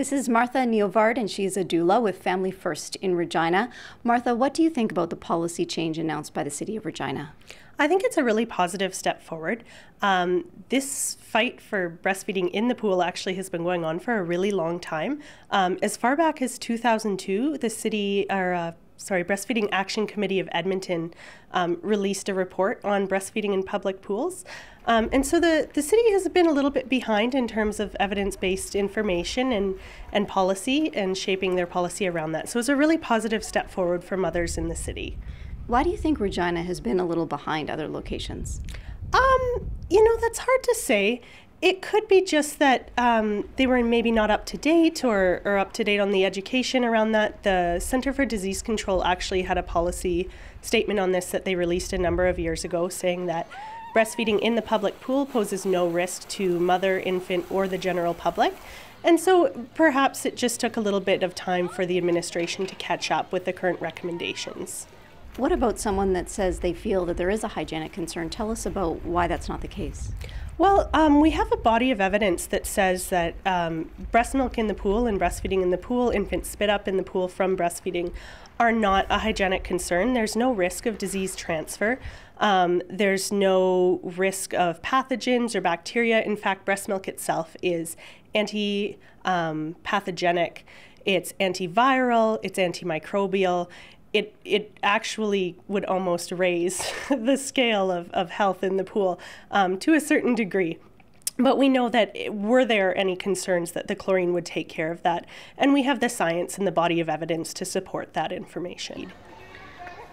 This is Martha Neovard, and she is a doula with Family First in Regina. Martha, what do you think about the policy change announced by the City of Regina? I think it's a really positive step forward. Um, this fight for breastfeeding in the pool actually has been going on for a really long time. Um, as far back as 2002, the city, or uh, sorry, Breastfeeding Action Committee of Edmonton um, released a report on breastfeeding in public pools. Um, and so the, the city has been a little bit behind in terms of evidence based information and, and policy and shaping their policy around that. So it's a really positive step forward for mothers in the city. Why do you think Regina has been a little behind other locations? Um, you know, that's hard to say. It could be just that um, they were maybe not up to date or, or up to date on the education around that. The Center for Disease Control actually had a policy statement on this that they released a number of years ago saying that breastfeeding in the public pool poses no risk to mother, infant, or the general public. And so perhaps it just took a little bit of time for the administration to catch up with the current recommendations. What about someone that says they feel that there is a hygienic concern? Tell us about why that's not the case. Well, um, we have a body of evidence that says that um, breast milk in the pool and breastfeeding in the pool, infant spit up in the pool from breastfeeding, are not a hygienic concern. There's no risk of disease transfer. Um, there's no risk of pathogens or bacteria. In fact, breast milk itself is anti um, pathogenic, it's antiviral, it's antimicrobial, it it actually would almost raise the scale of, of health in the pool um, to a certain degree. But we know that were there any concerns that the chlorine would take care of that, and we have the science and the body of evidence to support that information.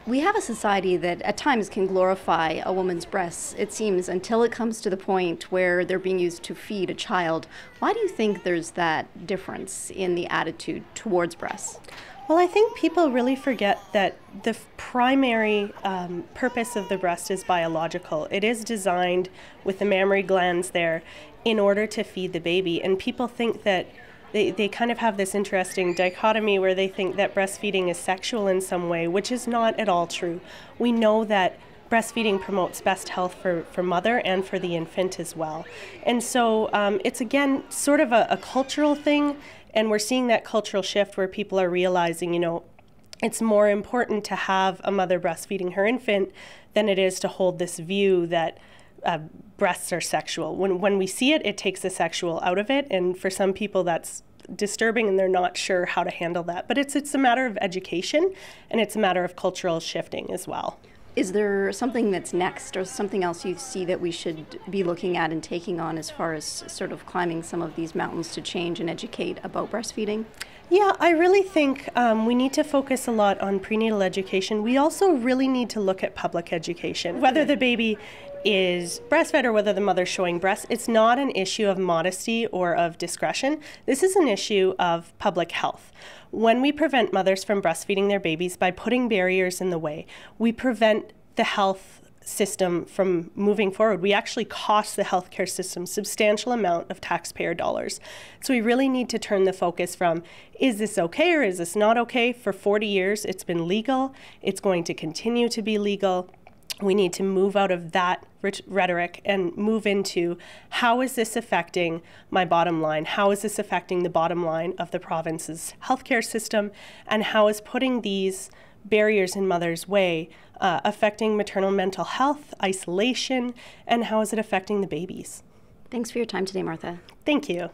We have a society that at times can glorify a woman's breasts, it seems, until it comes to the point where they're being used to feed a child. Why do you think there's that difference in the attitude towards breasts? Well, I think people really forget that the primary um, purpose of the breast is biological. It is designed with the mammary glands there in order to feed the baby. And people think that they, they kind of have this interesting dichotomy where they think that breastfeeding is sexual in some way, which is not at all true. We know that breastfeeding promotes best health for, for mother and for the infant as well. And so um, it's again sort of a, a cultural thing and we're seeing that cultural shift where people are realizing, you know, it's more important to have a mother breastfeeding her infant than it is to hold this view that uh, breasts are sexual. When, when we see it, it takes the sexual out of it. And for some people, that's disturbing and they're not sure how to handle that. But it's, it's a matter of education and it's a matter of cultural shifting as well. Is there something that's next or something else you see that we should be looking at and taking on as far as sort of climbing some of these mountains to change and educate about breastfeeding? Yeah, I really think um, we need to focus a lot on prenatal education. We also really need to look at public education. Whether the baby is breastfed or whether the mother's showing breasts, it's not an issue of modesty or of discretion. This is an issue of public health. When we prevent mothers from breastfeeding their babies by putting barriers in the way, we prevent the health system from moving forward. We actually cost the healthcare system substantial amount of taxpayer dollars. So we really need to turn the focus from is this okay or is this not okay? For 40 years it's been legal. It's going to continue to be legal we need to move out of that rhetoric and move into how is this affecting my bottom line? How is this affecting the bottom line of the province's healthcare system? And how is putting these barriers in mother's way uh, affecting maternal mental health, isolation, and how is it affecting the babies? Thanks for your time today, Martha. Thank you.